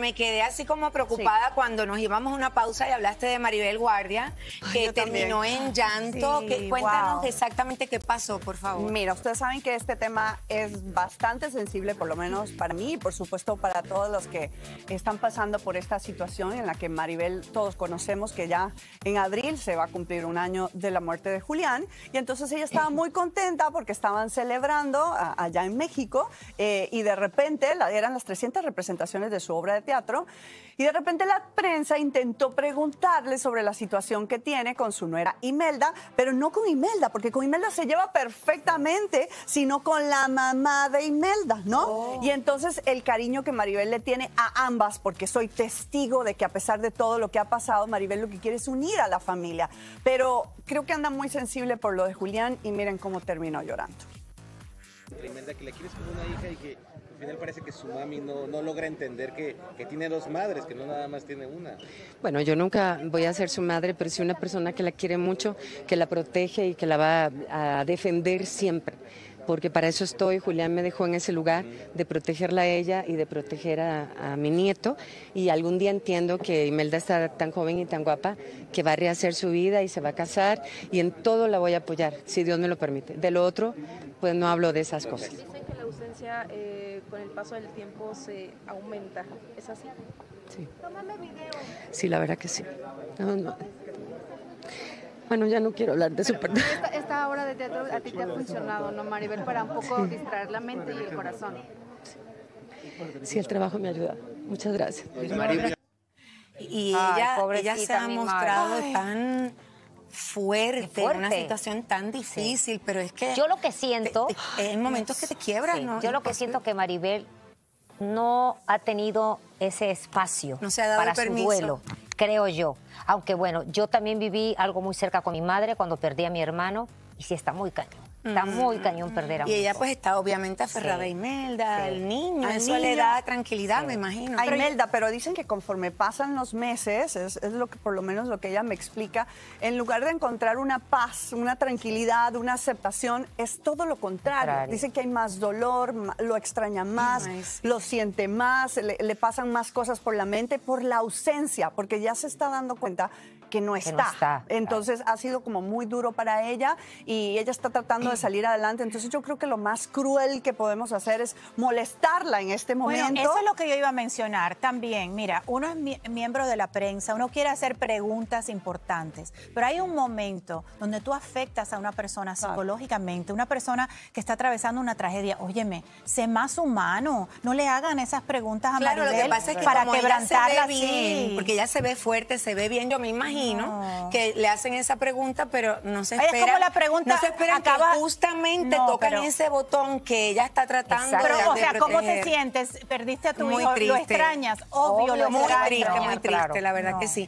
Me quedé así como preocupada cuando nos íbamos a una pausa y hablaste de Maribel Guardia, que yo terminó también. en llanto. Sí, Que- cuéntanos wow. exactamente qué pasó, por favor. Mira, ustedes saben que este tema es bastante sensible, por lo menos para mí y por supuesto para todos los que están pasando por esta situación en la que Maribel, todos conocemos que ya en abril se va a cumplir un año de la muerte de Julián y entonces ella estaba muy contenta porque estaban celebrando a- allá en México eh, y de repente la- eran las 300 representaciones de su obra de teatro y de repente la prensa intentó preguntarle sobre la situación que tiene con su nuera Imelda, pero no con Imelda, porque con Imelda se lleva perfectamente, sino con la mamá de Imelda, ¿no? Y entonces el cariño que Maribel le tiene a ambas, porque soy testigo de que a pesar de todo lo que ha pasado, Maribel lo que quiere es unir a la familia, pero creo que anda muy sensible por lo de Julián y miren cómo terminó llorando. tremenda que la quieres como una hija y que final parece que su mami no, no logra entender que, que tiene dos madres, que no nada más tiene una. Bueno, yo nunca voy a ser su madre, pero sí una persona que la quiere mucho, que la protege y que la va a defender siempre. Porque para eso estoy, Julián me dejó en ese lugar de protegerla a ella y de proteger a, a mi nieto. Y algún día entiendo que Imelda está tan joven y tan guapa que va a rehacer su vida y se va a casar y en todo la voy a apoyar, si Dios me lo permite. De lo otro, pues no hablo de esas cosas. La ausencia eh, con el paso del tiempo se aumenta. ¿Es así? Sí. Sí, la verdad que sí. No, no. Bueno, ya no quiero hablar de su perdón. Esta, esta obra de teatro a ti te ha funcionado, ¿no, Maribel? Para un poco distraer la mente y el corazón. Sí, el trabajo me ayuda. Muchas gracias. Y ella, ella se ha mostrado tan fuerte, en una fuerte. situación tan difícil, pero es que Yo lo que siento, hay momentos que te quiebras, sí, ¿no? yo lo que siento que Maribel no ha tenido ese espacio No se ha dado para su duelo, creo yo. Aunque bueno, yo también viví algo muy cerca con mi madre cuando perdí a mi hermano y sí está muy cañón. Está muy cañón perder a un Y ella hijo. pues está obviamente aferrada Sí. a Imelda, Sí. al niño, Al eso le niño. da tranquilidad, me imagino. A Imelda, pero dicen que conforme pasan los meses, es, es lo que por lo menos lo que ella me explica, en lugar de encontrar una paz, una tranquilidad, una aceptación, es todo lo contrario. Contrario. Dice que hay más dolor, lo extraña más, Ay, sí. lo siente más, le, le pasan más cosas por la mente por la ausencia, porque ya se está dando cuenta que no no está. está, Entonces ha sido como muy duro para ella y ella está tratando de salir adelante. Entonces yo creo que lo más cruel que podemos hacer es molestarla en este momento. Bueno, eso es lo que yo iba a mencionar también. Mira, uno es mi- miembro de la prensa, uno quiere hacer preguntas importantes, pero hay un momento donde tú afectas a una persona psicológicamente, una persona que está atravesando una tragedia. Óyeme, sé más humano, no le hagan esas preguntas a Claro, lo Maribel que pasa es que para quebrantarla bien, así. porque ella se ve fuerte, se ve bien, yo me imagino No. que le hacen esa pregunta, pero no se Oye, es espera. como la pregunta no se esperan acaba- que justamente No, tocan pero- ese botón que ella está tratando. Pero, de, o sea, ¿cómo te sientes? Perdiste a tu Muy hijo, lo triste. extrañas, obvio, Obvio, lo Muy extrañas. triste, muy Claro. triste, la verdad que sí.